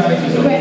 strategies